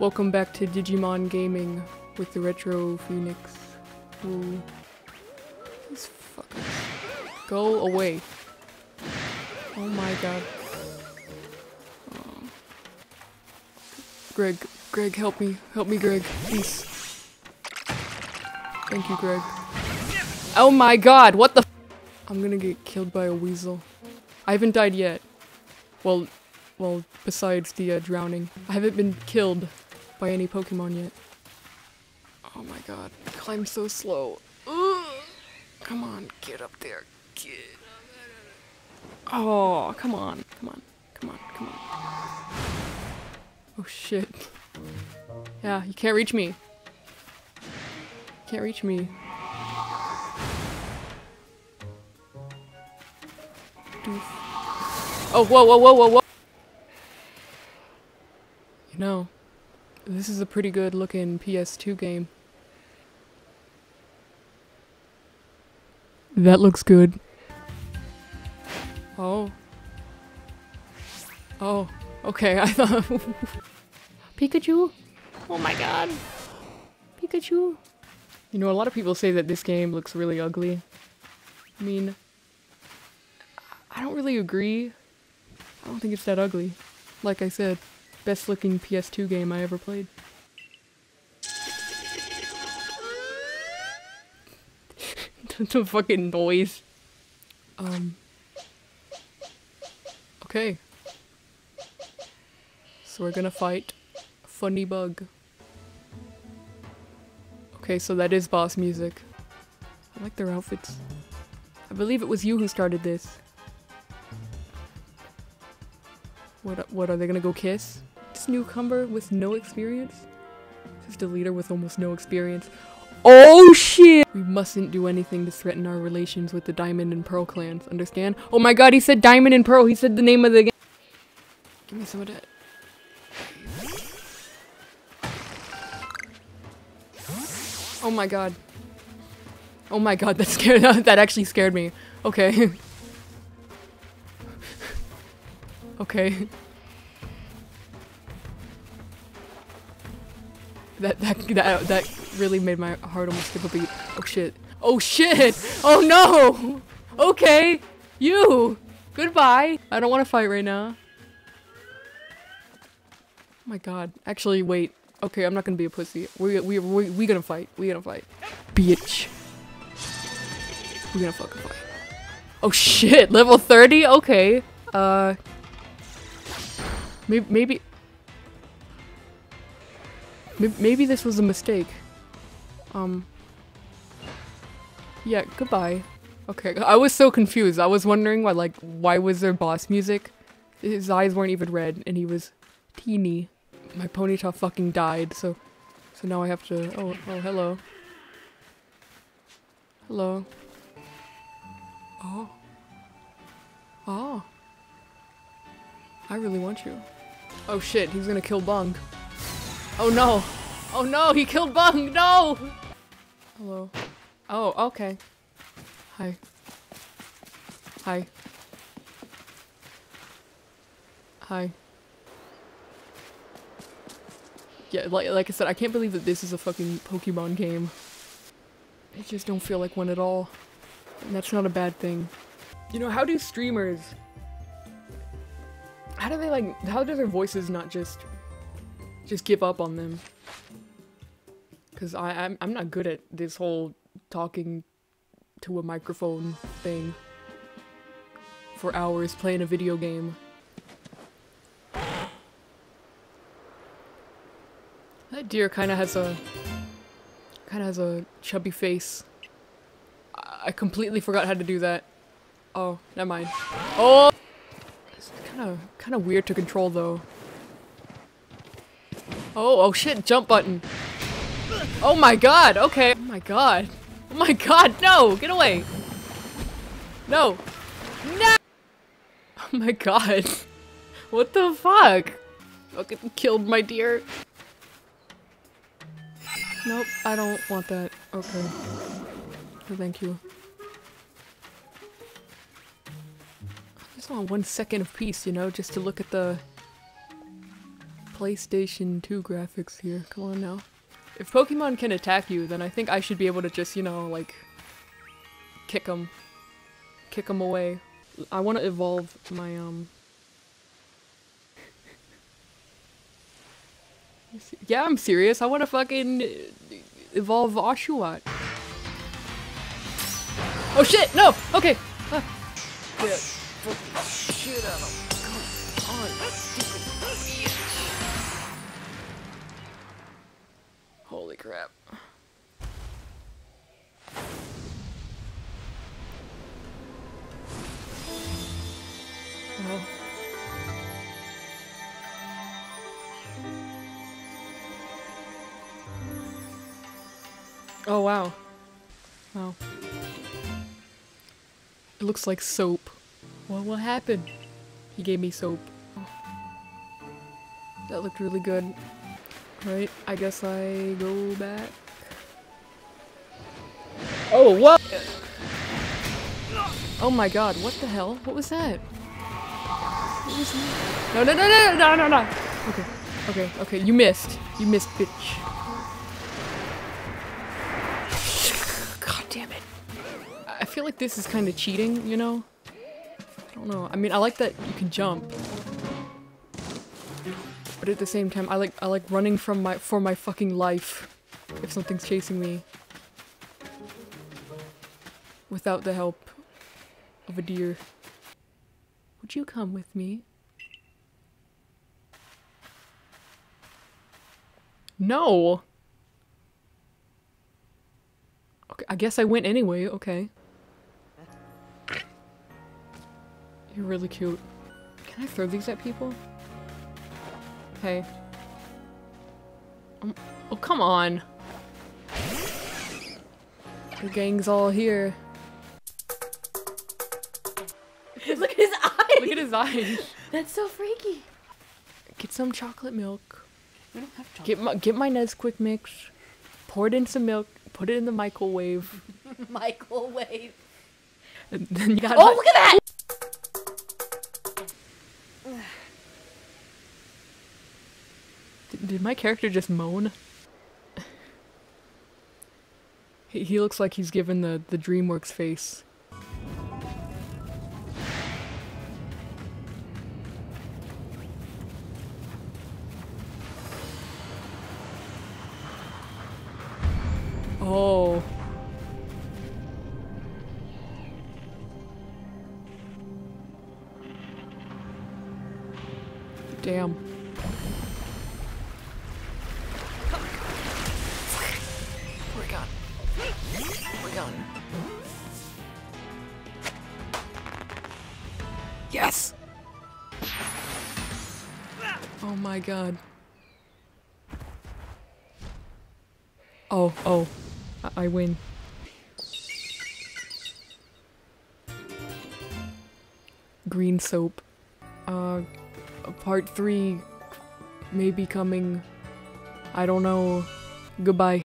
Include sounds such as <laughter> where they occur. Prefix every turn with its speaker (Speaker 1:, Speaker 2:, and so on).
Speaker 1: Welcome back to Digimon Gaming with the Retro Phoenix. Ooh. These fuckers. Go away. Oh my god. Oh. Greg, Greg, help me. Help me, Greg. Please. Thank you, Greg. Oh my god, what the I'm gonna get killed by a weasel. I haven't died yet. Well, well, besides the uh, drowning. I haven't been killed by any Pokemon yet. Oh my god. Climb so slow. Ugh. Come on, get up there. Get Oh, come on. Come on. Come on. Come on. Oh shit. Yeah, you can't reach me. Can't reach me. Doof. Oh, whoa, whoa, whoa, whoa, whoa! You know, this is a pretty good looking PS2 game. That looks good. Oh. Oh, okay, I thought- <laughs> Pikachu? Oh my god. Pikachu? You know, a lot of people say that this game looks really ugly. I mean, I don't really agree. I don't think it's that ugly. Like I said, best looking PS2 game I ever played. <laughs> the fucking noise. Um. Okay. So we're gonna fight Funny Bug. Okay, so that is boss music. I like their outfits. I believe it was you who started this. What, what are they gonna go kiss? Newcomer with no experience? Just a leader with almost no experience. Oh shit! We mustn't do anything to threaten our relations with the Diamond and Pearl clans, understand? Oh my god, he said Diamond and Pearl, he said the name of the game. Give me some of that. Oh my god. Oh my god, that scared- <laughs> that actually scared me. Okay. <laughs> okay. <laughs> That, that, that, that really made my heart almost skip a beat. Oh shit. Oh shit! Oh no! Okay! You! Goodbye! I don't want to fight right now. Oh my god. Actually, wait. Okay, I'm not gonna be a pussy. We, we, we, we gonna fight. We gonna fight. Bitch. We gonna fucking fight. Oh shit! Level 30? Okay. Uh... Maybe, maybe... Maybe, this was a mistake. Um... Yeah, goodbye. Okay, I was so confused. I was wondering why, like, why was there boss music? His eyes weren't even red, and he was teeny. My ponytail fucking died, so, so now I have to. Oh, oh, hello. Hello. Oh. Oh. I really want you. Oh shit, he's gonna kill Bung. Oh no. Oh no, he killed Bung. No. Hello. Oh, okay. Hi. Hi. Hi. Yeah, like, like I said, I can't believe that this is a fucking Pokemon game. I just don't feel like one at all. And that's not a bad thing. You know, how do streamers... How do they like, how do their voices not just, just give up on them? Cause I, I'm, I'm not good at this whole talking to a microphone thing for hours playing a video game. That deer kind of has a kind of has a chubby face. I, I completely forgot how to do that. Oh, never mind. Oh, it's kind of kind of weird to control though. Oh, oh shit! Jump button. Oh my god. Okay. Oh my god. Oh my god. No, get away. No. No. <laughs> Oh my god. <laughs> What the fuck? Fucking killed my deer. Nope, I don't want that. Okay. No, thank you. I just want one second of peace, you know, just to look at the PlayStation 2 graphics here. Come on now. If Pokemon can attack you, then I think I should be able to just, you know, like, kick them. Kick them away. I want to evolve my, um... Yeah, I'm serious. I want to fucking evolve Oshawott. Oh shit! No! Okay! Ah. Yeah. Shit out of Come on, stupid crap. Oh. Oh wow. Wow. It looks like soap. What happened? He gave me soap. Oh. That looked really good. Right, I guess I go back. Oh, what? Oh my god, what the hell? What was that? What was that? No, no, no, no, no, no, no! Okay, okay, okay, you missed. You missed, bitch. God damn it. I feel like this is kind of cheating, you know? I don't know. I mean, I like that you can jump. But at the same time, I like I like running from my for my fucking life if something's chasing me. Without the help of a deer. Would you come with me? No. Okay, I guess I went anyway. Okay. You're really cute. Can I throw these at people? Hey. Um, oh, come on. The gang's all here. <laughs>
Speaker 2: Look at his eyes.
Speaker 1: Look at his eyes.
Speaker 2: That's so freaky.
Speaker 1: Get some chocolate milk.
Speaker 2: We don't have chocolate.
Speaker 1: Get my get my Nesquik mix. Pour it in some milk. Put it in the microwave. <laughs>
Speaker 2: microwave.
Speaker 1: And then you got.
Speaker 2: Oh, look at that!
Speaker 1: Did, my character just moan? he, he looks like he's given the the DreamWorks face. Oh. Damn. My god. Oh, oh. I, I win. Green soap. Uh, part three may be coming. I don't know. Goodbye.